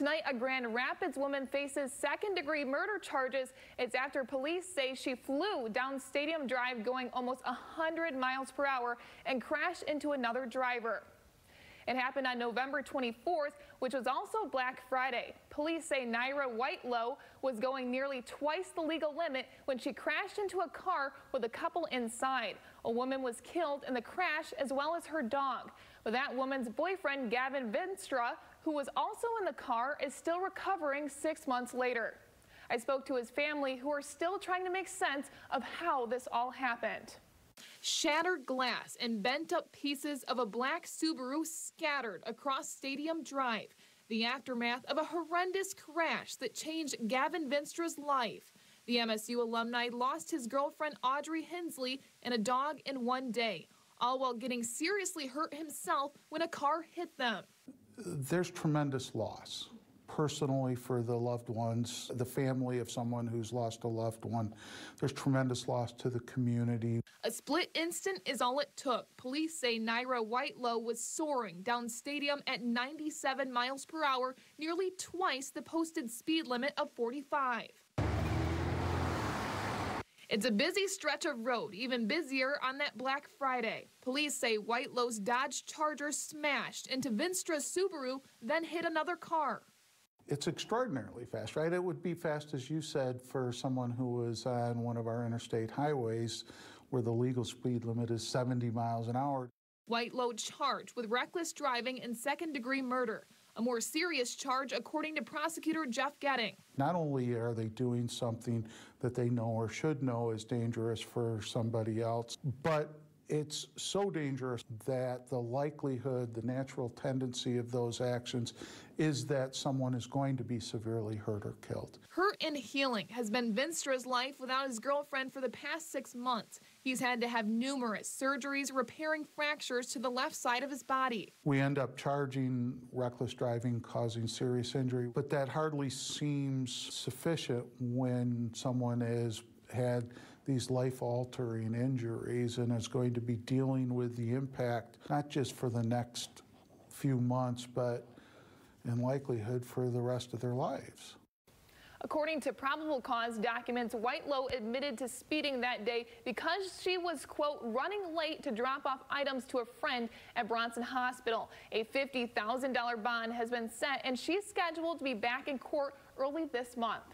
Tonight, a Grand Rapids woman faces second degree murder charges. It's after police say she flew down Stadium Drive going almost 100 miles per hour and crashed into another driver. It happened on November 24th, which was also Black Friday. Police say Nyra Whitelow was going nearly twice the legal limit when she crashed into a car with a couple inside. A woman was killed in the crash as well as her dog. But that woman's boyfriend, Gavin Vinstra, who was also in the car, is still recovering six months later. I spoke to his family who are still trying to make sense of how this all happened. Shattered glass and bent up pieces of a black Subaru scattered across Stadium Drive. The aftermath of a horrendous crash that changed Gavin Vinstra's life. The MSU alumni lost his girlfriend Audrey Hensley and a dog in one day, all while getting seriously hurt himself when a car hit them. There's tremendous loss personally for the loved ones, the family of someone who's lost a loved one. There's tremendous loss to the community. A split instant is all it took. Police say Nyra Whitelow was soaring down Stadium at 97 miles per hour, nearly twice the posted speed limit of 45. It's a busy stretch of road, even busier on that Black Friday. Police say Whitelow's Dodge Charger smashed into Vinstra's Subaru, then hit another car. It's extraordinarily fast, right? It would be fast, as you said, for someone who was on one of our interstate highways where the legal speed limit is 70 miles an hour. Whitelow charged with reckless driving and second degree murder. A more serious charge, according to prosecutor Jeff Getting. Not only are they doing something that they know or should know is dangerous for somebody else, but it's so dangerous that the likelihood, the natural tendency of those actions is that someone is going to be severely hurt or killed. Hurt and healing has been Vinstra's life without his girlfriend for the past six months. He's had to have numerous surgeries repairing fractures to the left side of his body. We end up charging reckless driving causing serious injury, but that hardly seems sufficient when someone is had these life altering injuries and is going to be dealing with the impact, not just for the next few months, but in likelihood for the rest of their lives. According to probable cause documents, Whitelow admitted to speeding that day because she was, quote, running late to drop off items to a friend at Bronson Hospital. A $50,000 bond has been set, and she's scheduled to be back in court early this month.